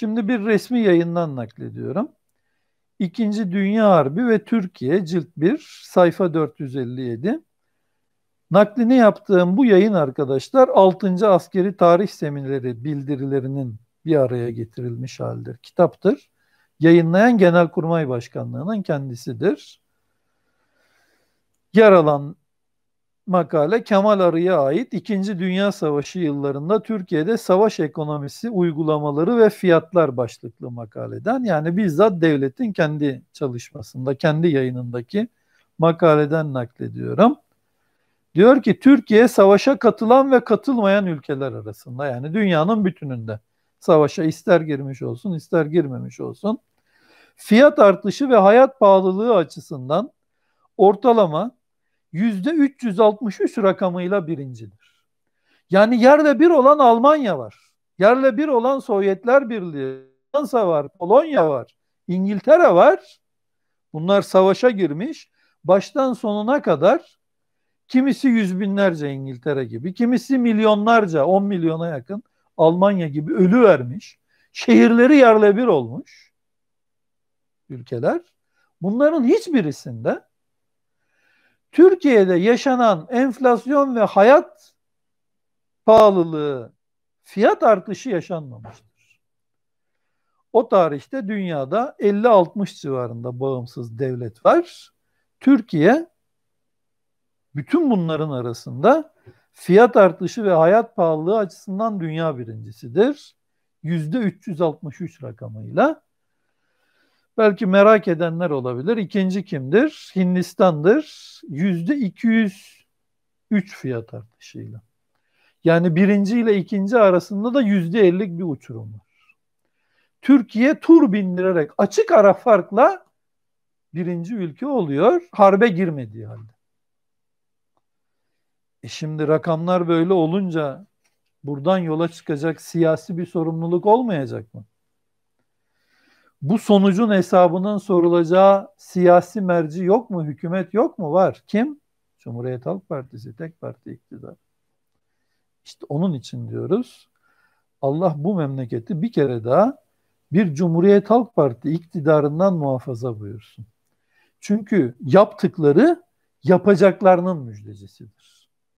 Şimdi bir resmi yayından naklediyorum. İkinci Dünya Harbi ve Türkiye cilt 1 sayfa 457. Naklini yaptığım bu yayın arkadaşlar 6. Askeri Tarih Semineri bildirilerinin bir araya getirilmiş haldir. Kitaptır. Yayınlayan Genelkurmay Başkanlığı'nın kendisidir. Yer alan makale Kemal Arı'ya ait İkinci Dünya Savaşı yıllarında Türkiye'de savaş ekonomisi uygulamaları ve fiyatlar başlıklı makaleden yani bizzat devletin kendi çalışmasında, kendi yayınındaki makaleden naklediyorum. Diyor ki Türkiye savaşa katılan ve katılmayan ülkeler arasında yani dünyanın bütününde savaşa ister girmiş olsun ister girmemiş olsun fiyat artışı ve hayat pahalılığı açısından ortalama yüzde 363 rakamıyla birincidir. Yani yerle bir olan Almanya var. Yerle bir olan Sovyetler Birliği, Fransa var, Polonya var, İngiltere var. Bunlar savaşa girmiş. Baştan sonuna kadar kimisi yüz binlerce İngiltere gibi, kimisi milyonlarca, 10 milyona yakın Almanya gibi ölü vermiş. Şehirleri yerle bir olmuş ülkeler. Bunların hiçbirisinde Türkiye'de yaşanan enflasyon ve hayat pahalılığı, fiyat artışı yaşanmamıştır. O tarihte dünyada 50-60 civarında bağımsız devlet var. Türkiye bütün bunların arasında fiyat artışı ve hayat pahalılığı açısından dünya birincisidir. Yüzde 363 rakamıyla. Belki merak edenler olabilir. İkinci kimdir? Hindistan'dır. Yüzde 203 fiyat artışıyla. Yani birinci ile ikinci arasında da yüzde 50'lik bir uçurum var. Türkiye tur bindirerek açık ara farkla birinci ülke oluyor. Harbe girmediği halde. E şimdi rakamlar böyle olunca buradan yola çıkacak siyasi bir sorumluluk olmayacak mı? Bu sonucun hesabının sorulacağı siyasi merci yok mu? Hükümet yok mu? Var. Kim? Cumhuriyet Halk Partisi, tek parti iktidar. İşte onun için diyoruz. Allah bu memleketi bir kere daha bir Cumhuriyet Halk Parti iktidarından muhafaza buyursun. Çünkü yaptıkları yapacaklarının müjdecisidir.